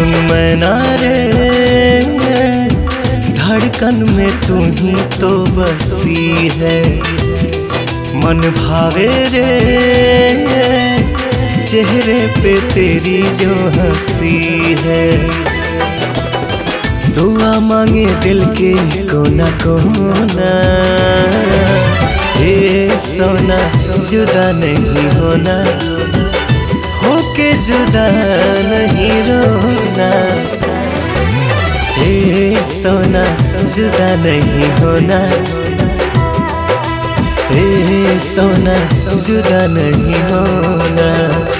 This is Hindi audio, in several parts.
सुन मैना रे धड़कन में तू ही तो बसी है। मन भावे रे, चेहरे पे तेरी जो हँसी है। दुआ मांगे दिल के कोना कोना। ए सोना, जुदा नहीं होना। होके जुदा नहीं रोना। हे सोना जुदा नहीं होना। हे सोना जुदा नहीं होना।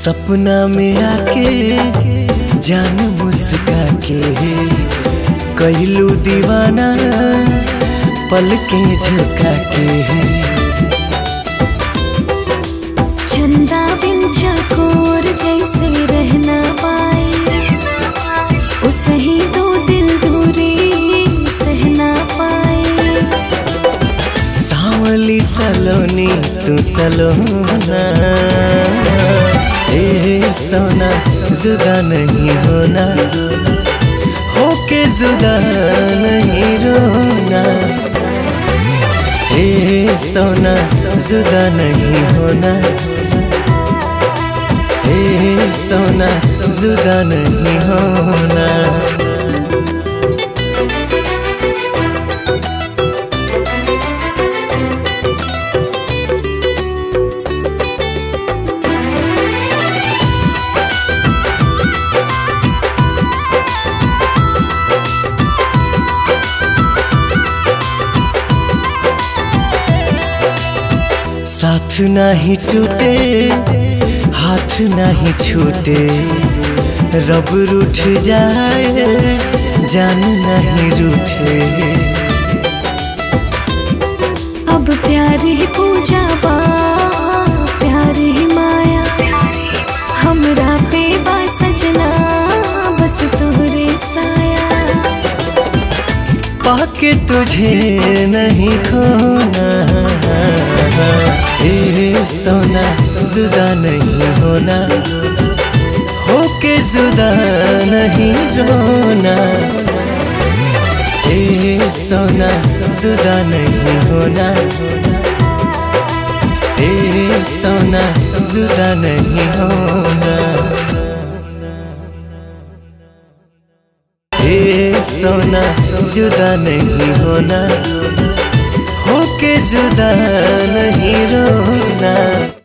सपना में आके जान मुस्का के कहलू दीवाना पल के झुका के चंदा बिन चकोर जैसे रहना पाए उस ही दो दिल दूरी सहना पाए। सावली सलोनी तू सलोना। सोना, जुदा नहीं होना। होके जुदा नहीं रोना। ए सोना, जुदा नहीं होना। ए सोना, जुदा नहीं होना। साथ नाही टूटे हाथ नाही छूटे। रब रूठ जाए जान नहीं रूठे। अब प्यार ही पूजा बा प्यार ही माया। हमरा पे बा सजना बस तोहरे साया। पाके तुझे नहीं ए सोना, जुदा नहीं होना। होके जुदा नहीं रोना। ए सोना, जुदा नहीं होना। ए सोना, जुदा नहीं होना। ए सोना, जुदा नहीं होना। होके जुदा नहीं रोना।